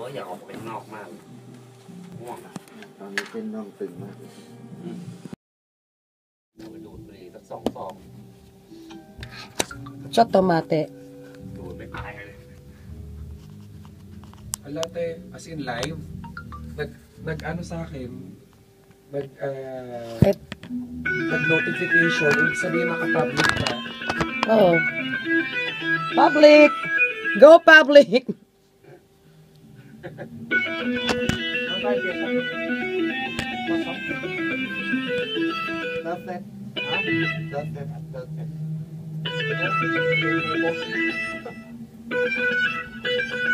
ว่าอยากออกไปข้างนอกมากง่วงอ่ะ ตอนนี้เส้นน่องตึงมากเลย เอาไปดูดบุหรี่สักสองซอง Sotto mate. ดูดไม่ตายเลย Ala te, as in live, nag, nag ano sa akin, nag, uh, Eh. nag notification, ibig sabihin naka-public ka. Oh. Public! Go public! That's it. That's it. That's it.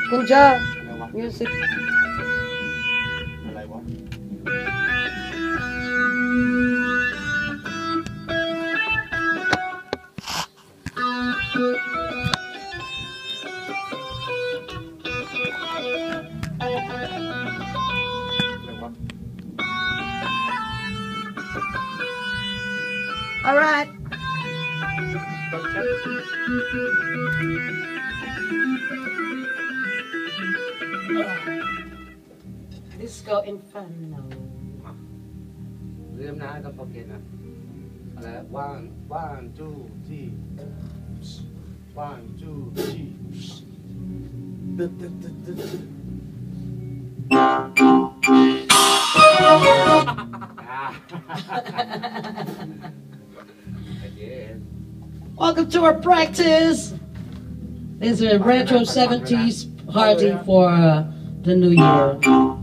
Kunja, music. Malay what? All right. Disco Inferno. Liam na don't forget na. One, one, two, three. One, two, three. Ah. Yeah. Welcome to our practice. This is a retro 70s party for uh, the new year.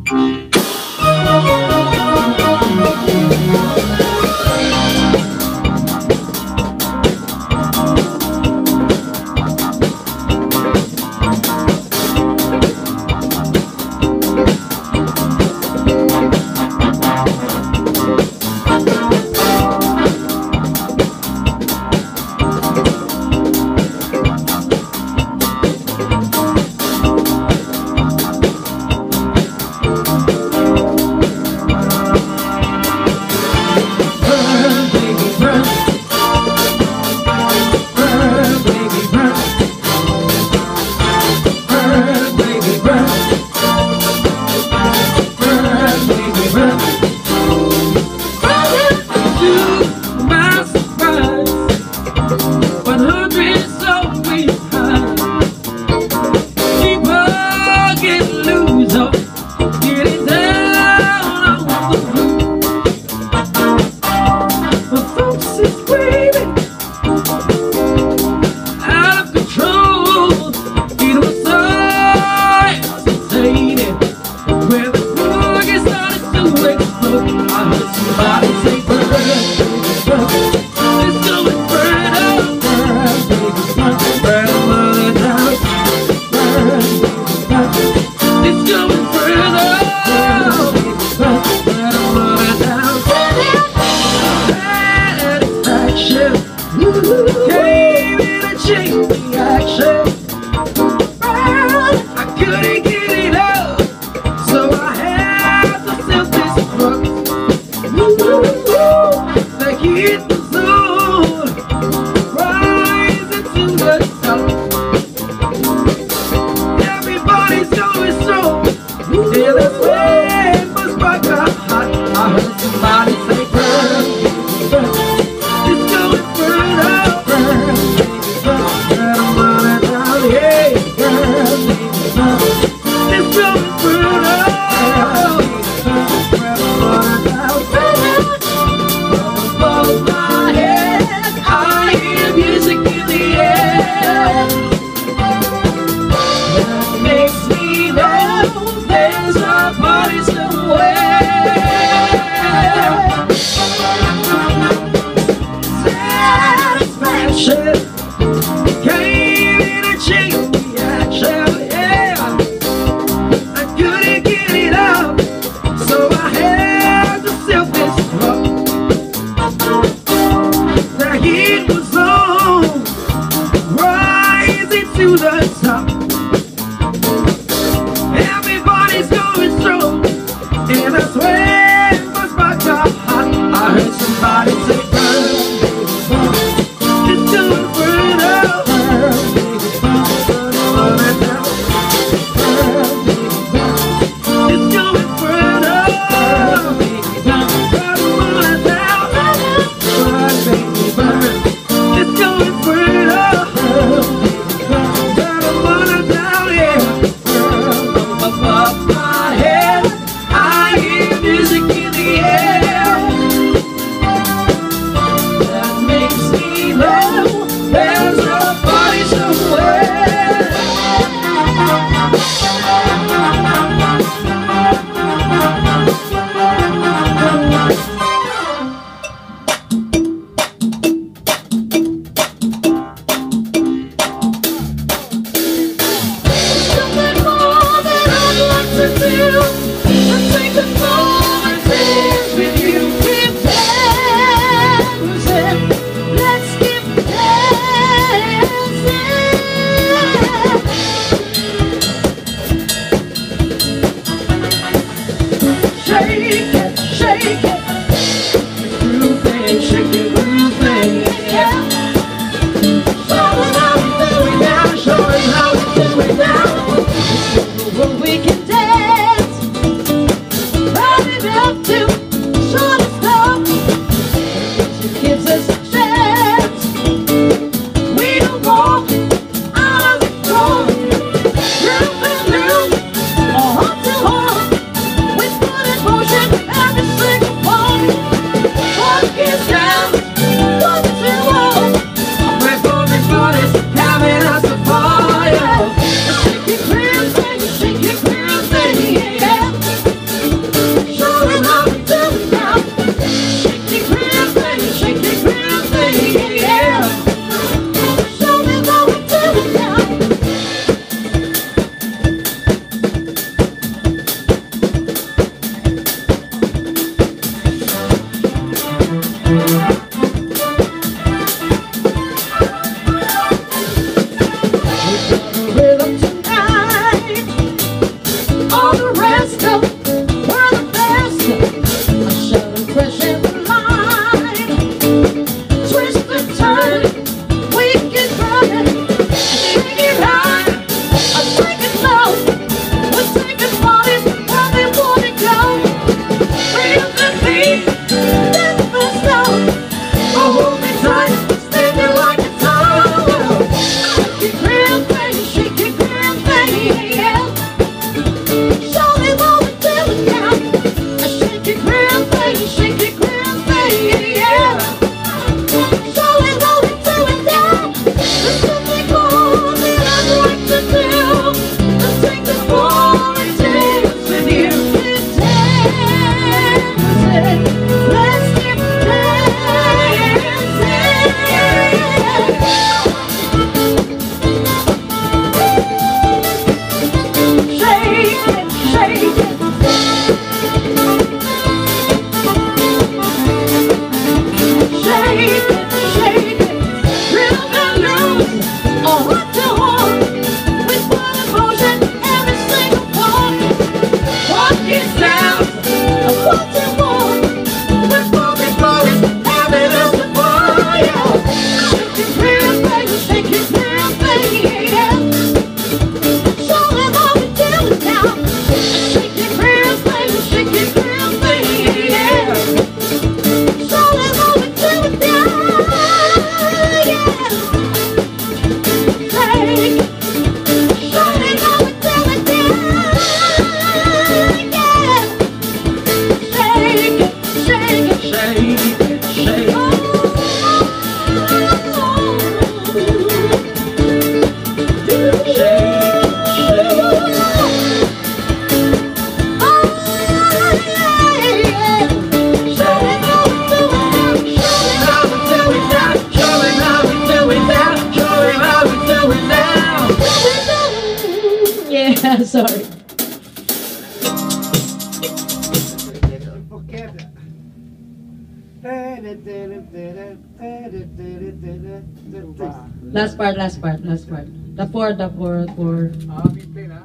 four, the four, four. Ah, mid-plane ah.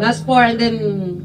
Last four and then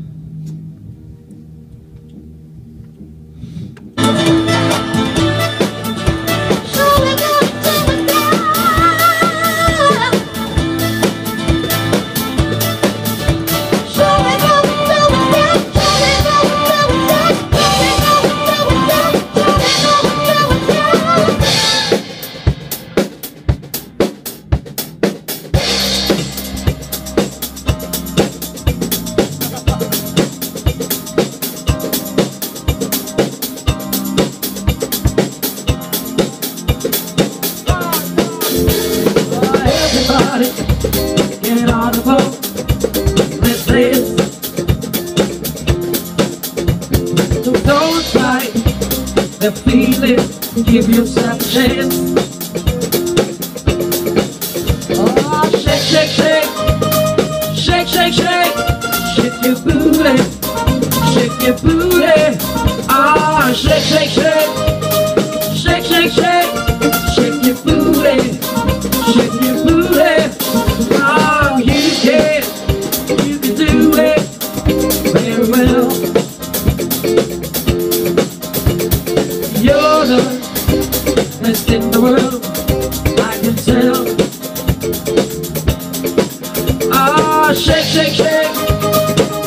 shake, shake,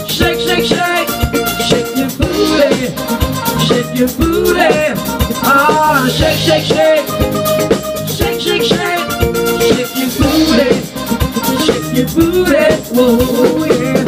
shake, shake, shake, shake, your booty, shake your booty. Ah, shake, shake, shake, shake, shake, shake, shake your booty, shake your booty. Whoa, yeah.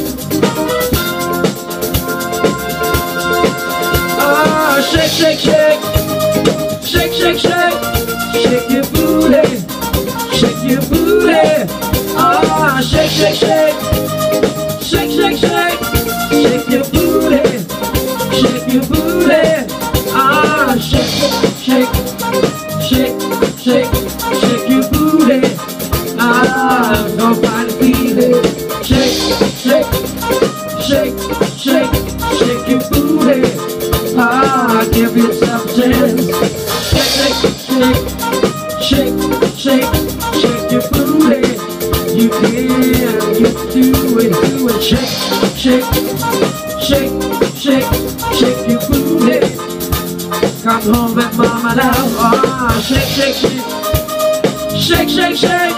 Yourself a chance. Shake, shake, shake, shake, shake, your booty. You can, you do it, do it. Shake, shake, shake, shake, shake your booty. Come home at mama now. Ah, shake, shake, shake, shake, shake, shake,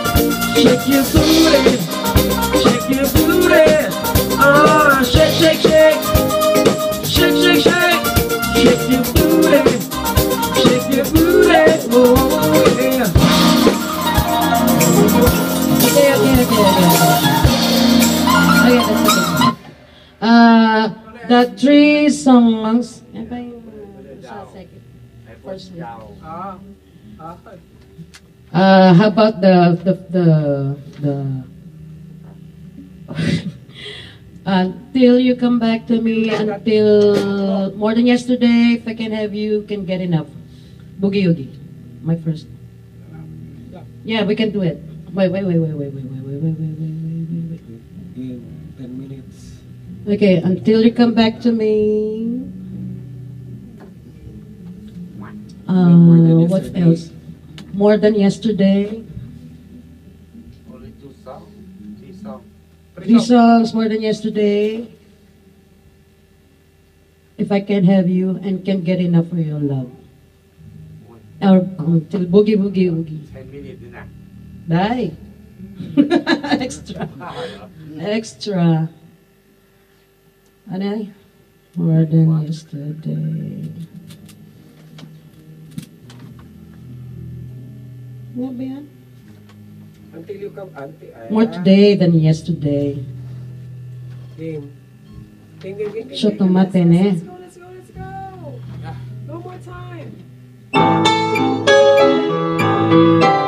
shake your booty, Second. I vote Ah. Uh, how about the the the the until you come back to me until more than yesterday if I can have you can get enough boogie oogie my first yeah we can do it wait wait wait wait wait wait wait wait wait wait wait wait wait okay until you come back to me Uh, what else? More than yesterday. Only two songs? Three songs. Three songs more than yesterday. If I can have you and can get enough for your love. Or um, till boogie boogie boogie. Ten minutes. Bye. Extra. Extra. Ano? More than yesterday. Ano ba yan? Until you come, until, ay, More today than yesterday. Game. Game, game, game, game, Shot game, game. natin eh. Let's go, let's go, let's go. No more time.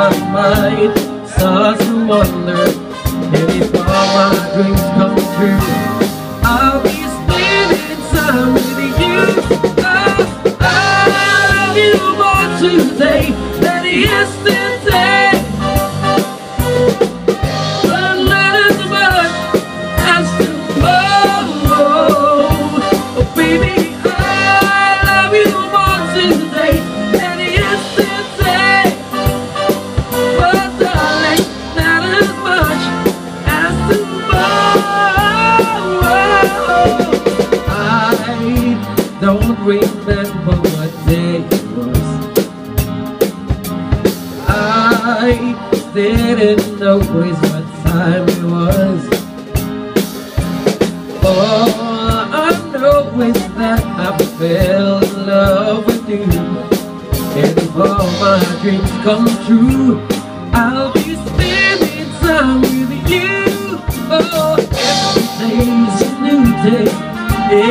my mind, saw some wonder. And if all my dreams come true.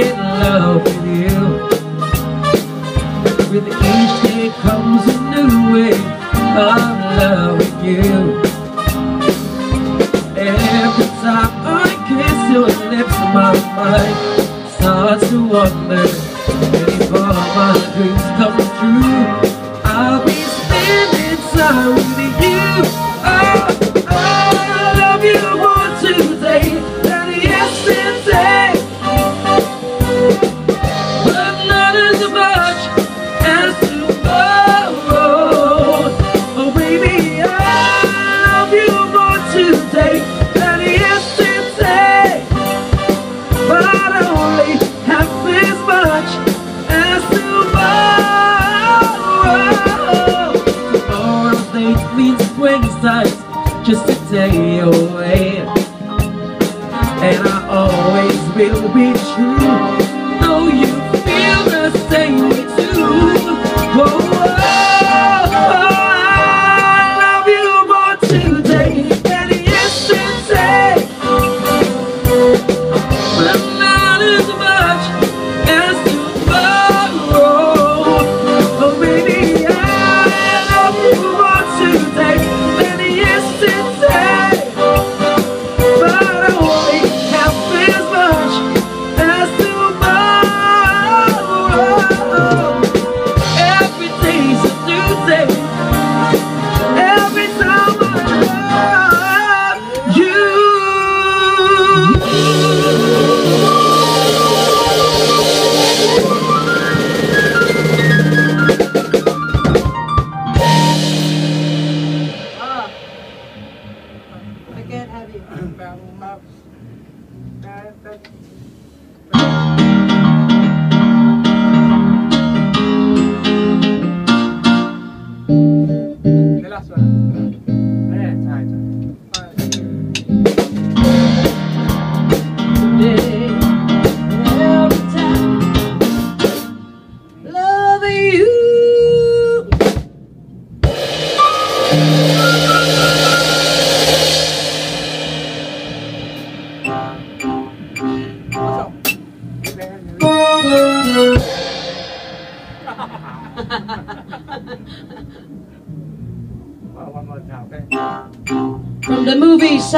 in love with you. With each day comes a new way.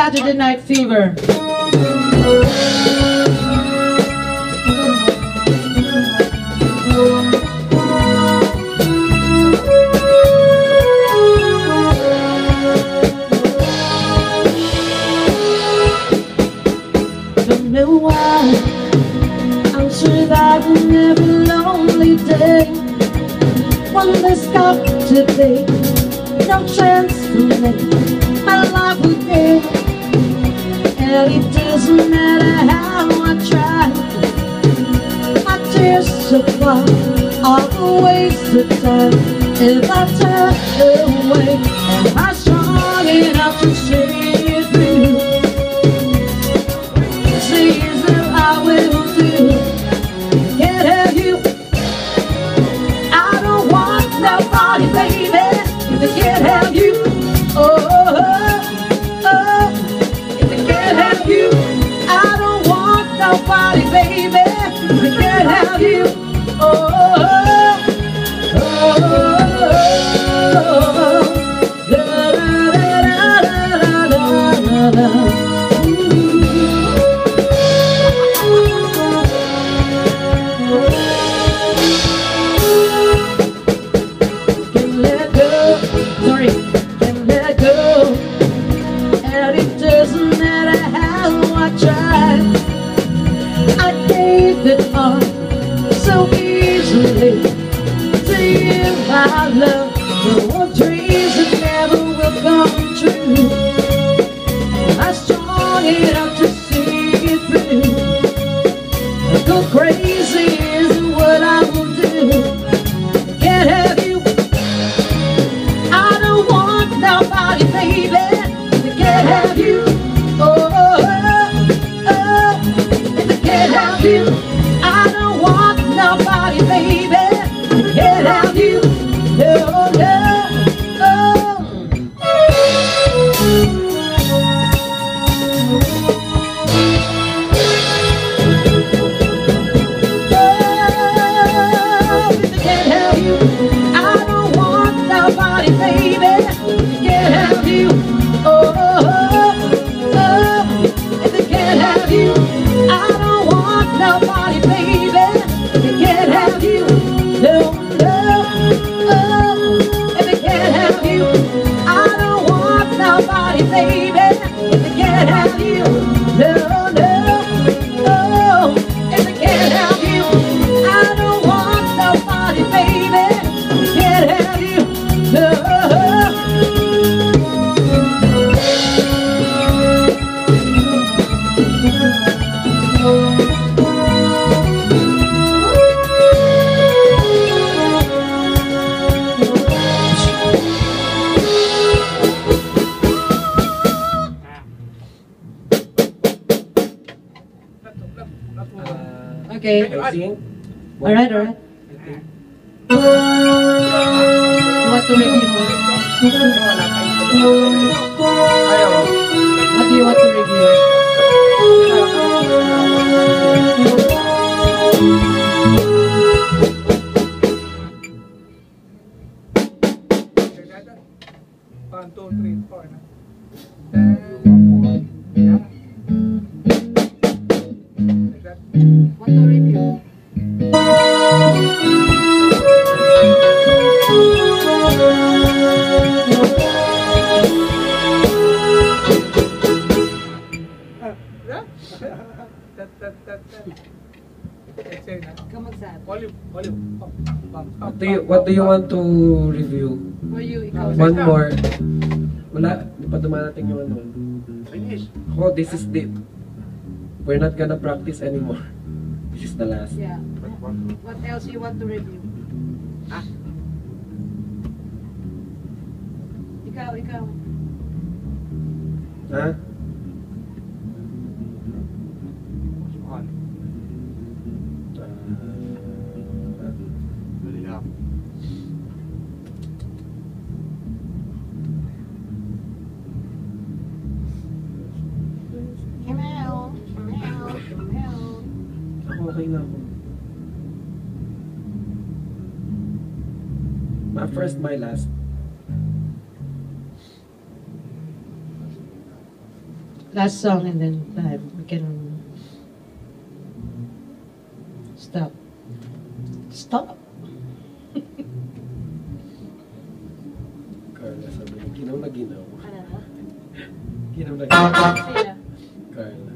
Saturday Night Fever. Okay. All right, all right. What to review? What do you want to review? Olive, olive. What do you What do you want to review? One more. Wala, di pa dumarating yung ano. Finish. Oh, this is it. We're not gonna practice anymore. This is the last. Yeah. What else you want to review? Ah. Ikaw, ikaw. Ha? Huh? my last last song and then uh, we can stop. Stop. Carla sabi niya, ginaw na ginaw. Ano na? Ginaw na ginaw. Carla.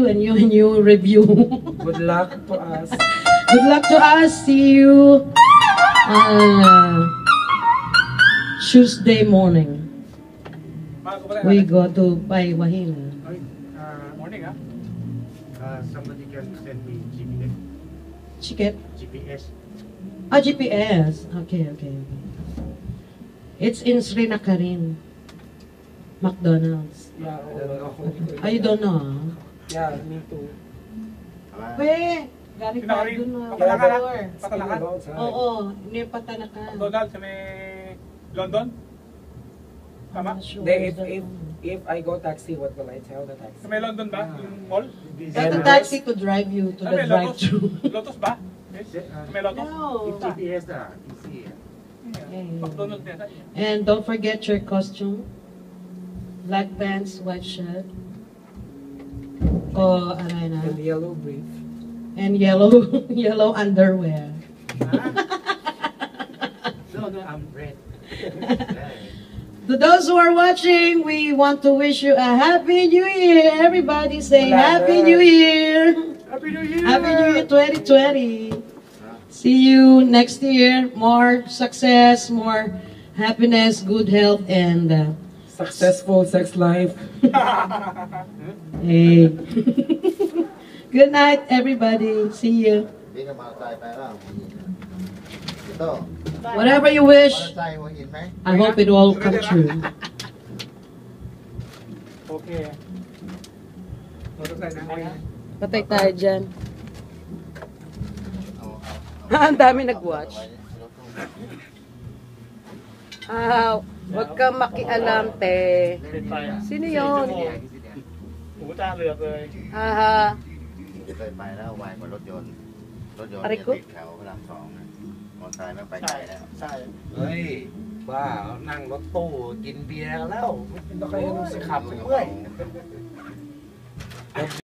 You and you and you review. Good luck to us. Good luck to us. See you uh, Tuesday morning. We go to Paiwahil. Ay, ah, morning ah. Uh, somebody can send me GPS. Chicken. GPS. Ah, GPS. Okay, okay. okay. It's in Sri Nakarin. McDonald's. Yeah, I don't know. Ah, you don't know? Ah? Yeah, me too. Pwede. Galing tayo Sinakarin. dun na. Patalakan na. Bangor. Patalakan. Oo, hindi Patanakan. Donald sa may London? Tama? I'm sure Then if, if, if I go taxi, what will I tell the taxi? Sa may London ba? Yung mall? Get the taxi to drive you to Sa the may Lotus? drive-thru. Lotus ba? Yes. Sa may Lotus? No. If GPS na, easy. Yeah. McDonald's yan. And don't forget your costume. Black pants, white shirt. Ko, ano na. And yellow brief. And yellow, yellow underwear. No, no, I'm red. To those who are watching, we want to wish you a Happy New Year. Everybody say Happy. New Year. Happy New Year! Happy New Year 2020. See you next year. More success, more happiness, good health, and uh, Successful sex life. Hey. Good night, everybody. See you. Whatever you wish, I hope it all come true. Okay. Patay tayo dyan. Ang dami nag-watch. Ah, wag kang makialam, te. Sino yun? หูตาเหลือกเลย Haha. เคยไปแล้วไวกว่ารถยนต์ รถยนต์อะไรเนี่ยกุติดแถวพระรามสองนะมอเตอร์ไซค์ไม่ไปไกลแล้ว ใช่เฮ้ย บ้า นั่งรถตู้กินเบียร์กันแล้วต้องใครต้องสิขับขัเมื่อยอย